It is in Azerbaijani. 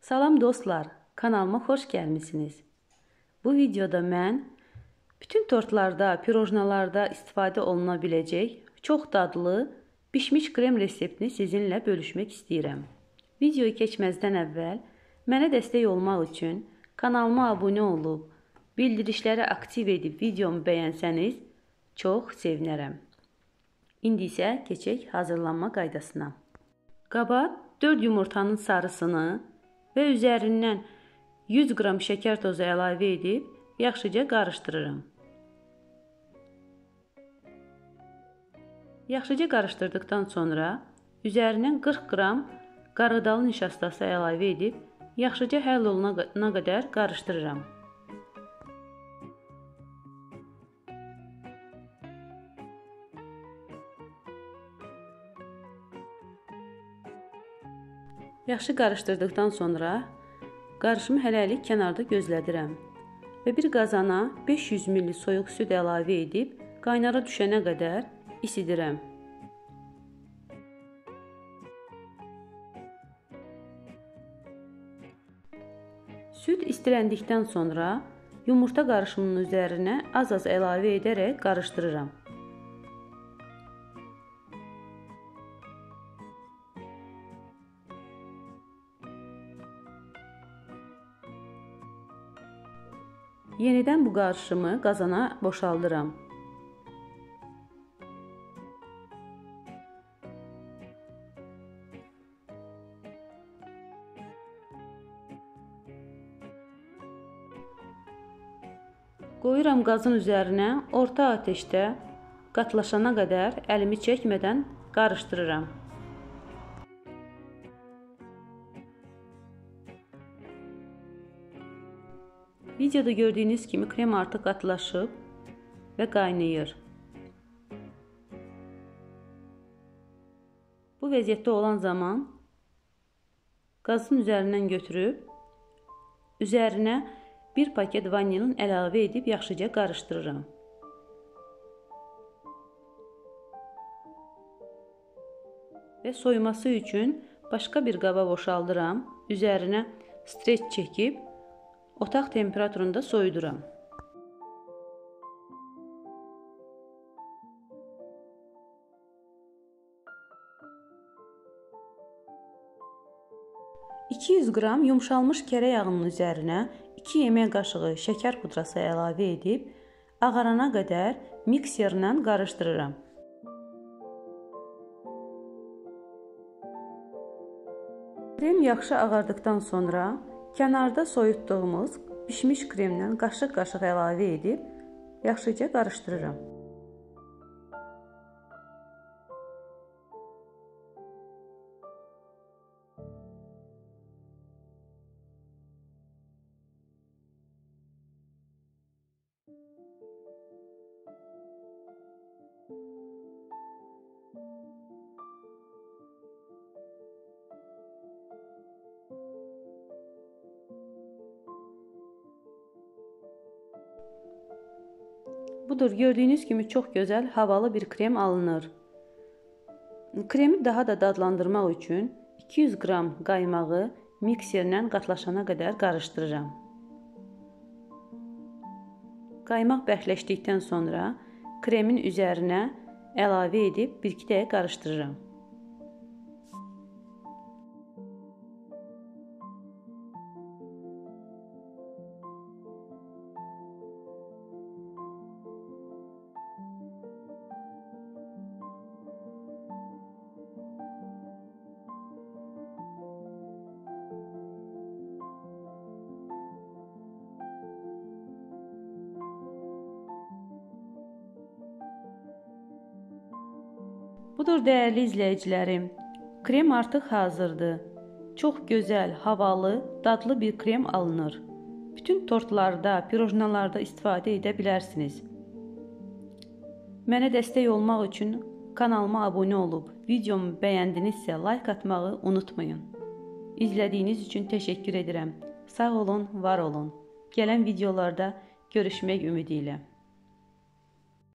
Salam dostlar, kanalıma xoş gəlmisiniz. Bu videoda mən bütün tortlarda, pirojnalarda istifadə oluna biləcək çox dadlı bişmiş krem reseptini sizinlə bölüşmək istəyirəm. Videoyu keçməzdən əvvəl mənə dəstək olmaq üçün kanalıma abunə olub, bildirişləri aktiv edib videomu bəyənsəniz çox sevinərəm. İndi isə keçək hazırlanma qaydasına. Qaba 4 yumurtanın sarısını və üzərindən 100 qram şəkər tozu əlavə edib yaxşıca qarışdırıram. Yaxşıca qarışdırdıqdan sonra üzərindən 40 qram qarğıdalı nişastası əlavə edib yaxşıca həll oluna qədər qarışdırıram. Yaxşı qarışdırdıqdan sonra qarışımı hələlik kənarda gözlədirəm və bir qazana 500 ml soyuq süd əlavə edib qaynara düşənə qədər isidirəm. Süd istiləndikdən sonra yumurta qarışımının üzərinə az-az əlavə edərək qarışdırıram. Yenidən bu qarışımı qazana boşaldıram. Qoyuram qazın üzərinə, orta ateşdə qatlaşana qədər əlimi çəkmədən qarışdırıram. Videoda gördüyünüz kimi krem artıq qatılaşıb və qaynayır. Bu vəziyyətdə olan zaman qazın üzərindən götürüb üzərinə bir paket vanilin əlavə edib yaxşıca qarışdırıram. Və soyuması üçün başqa bir qaba boşaldıram. Üzərinə streç çəkib Otaq temperaturunda soyuduram. ...200 qram yumşalmış kərə yağının üzərinə 2 yemək qaşığı şəkər pudrası əlavə edib... ...ağarana qədər mikserlə qarışdırıram. Krem yaxşı ağardıqdan sonra Kənarda soyutduğumuz bişmiş kremdən qaşıq-qaşıq əlavə edib yaxşıca qarışdırıram. Budur, gördüyünüz kimi çox gözəl, havalı bir krem alınır. Kremi daha da dadlandırmaq üçün 200 qram qaymağı mikserlə qatlaşana qədər qarışdırıram. Qaymaq bərkləşdikdən sonra kremin üzərinə əlavə edib 1-2 dəqiqə qarışdırıram. Budur dəyərli izləyicilərim. Krem artıq hazırdır. Çox gözəl, havalı, dadlı bir krem alınır. Bütün tortlarda, pirojnalarda istifadə edə bilərsiniz. Mənə dəstək olmaq üçün kanalıma abunə olub, videomu bəyəndinizsə like atmağı unutmayın. İzlədiyiniz üçün təşəkkür edirəm. Sağ olun, var olun. Gələn videolarda görüşmək ümidi ilə.